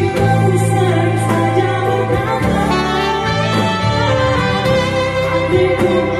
Thank you.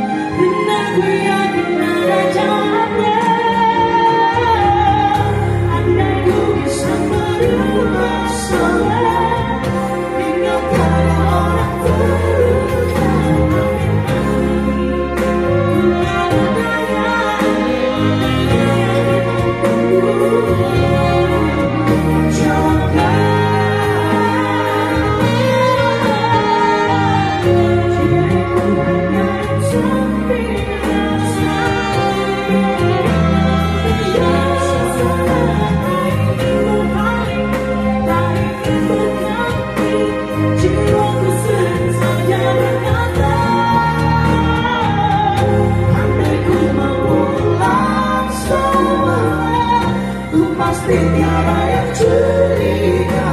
pasti tiada yang curiga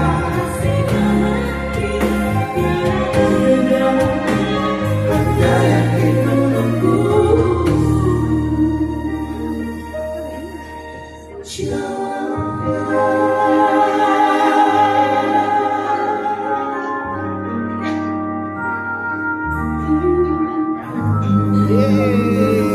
Hanya yakin menunggu Jawab Yeah.